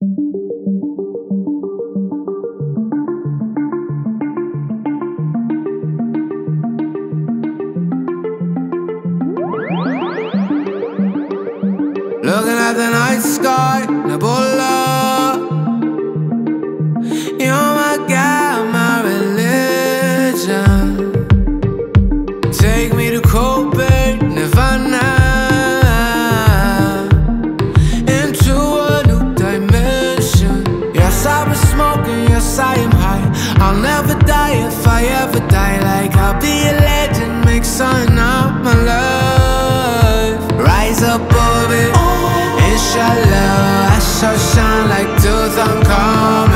Looking at the night sky, Nebula. I'll never die if I ever die. Like, I'll be a legend, make sun of my love Rise above it. Inshallah, I shall shine like Tutankhamun.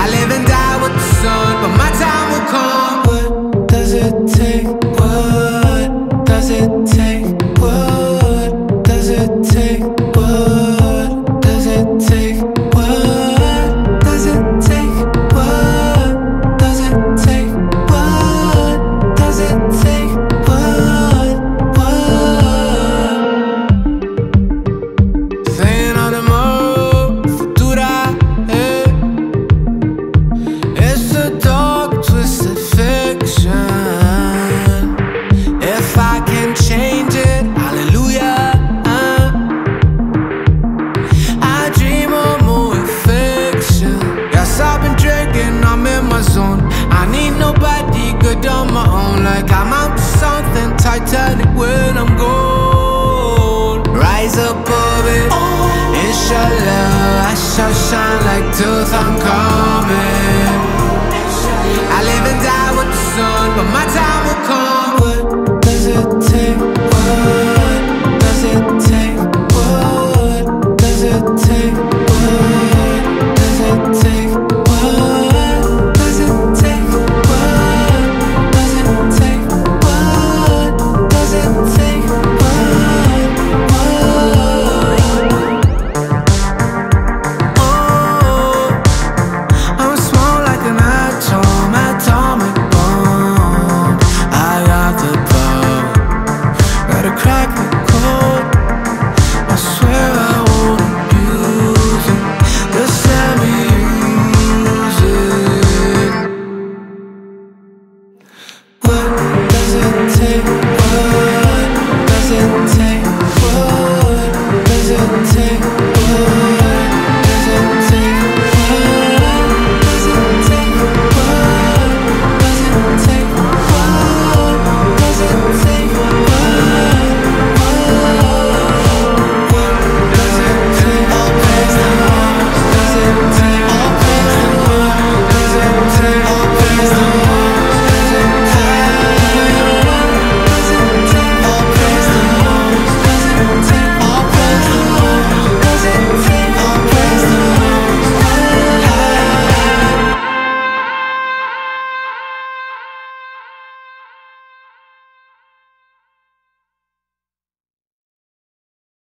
I live and die with the sun, but my time will come. What does it take? What does it take? What does it take? Like I'm out to something titanic when I'm gone. Rise above it, inshallah. I shall shine like Tutankhamun. I live and die with the sun, but my Does it take one, does it take.